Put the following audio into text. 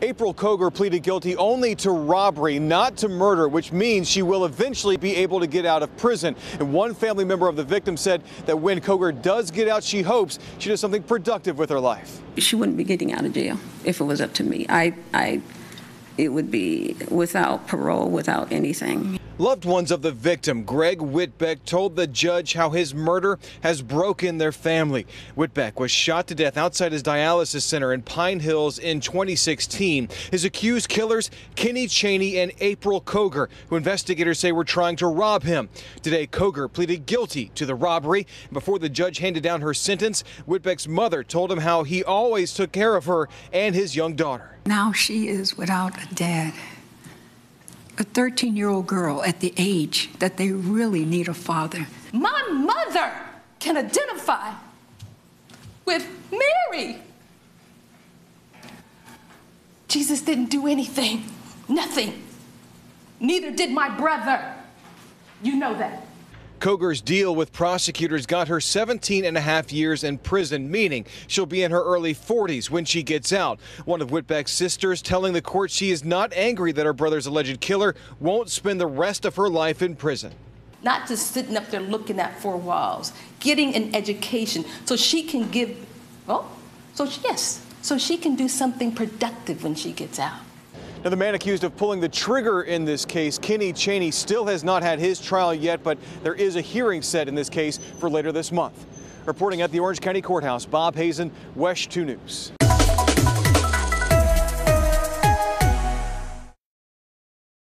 April Koger pleaded guilty only to robbery, not to murder, which means she will eventually be able to get out of prison. And one family member of the victim said that when Koger does get out, she hopes she does something productive with her life. She wouldn't be getting out of jail if it was up to me. I, I, it would be without parole, without anything. Loved ones of the victim, Greg Whitbeck, told the judge how his murder has broken their family. Whitbeck was shot to death outside his dialysis center in Pine Hills in 2016. His accused killers, Kenny Cheney and April Koger, who investigators say were trying to rob him. Today, Koger pleaded guilty to the robbery. Before the judge handed down her sentence, Whitbeck's mother told him how he always took care of her and his young daughter. Now she is without a dad a 13 year old girl at the age that they really need a father. My mother can identify with Mary. Jesus didn't do anything, nothing. Neither did my brother. You know that. Koger's deal with prosecutors got her 17 and a half years in prison, meaning she'll be in her early 40s when she gets out. One of Whitbeck's sisters telling the court she is not angry that her brother's alleged killer won't spend the rest of her life in prison. Not just sitting up there looking at four walls, getting an education so she can give, well, so yes, so she can do something productive when she gets out. Now, the man accused of pulling the trigger in this case, Kenny Cheney, still has not had his trial yet, but there is a hearing set in this case for later this month. Reporting at the Orange County Courthouse, Bob Hazen, WESH 2 News.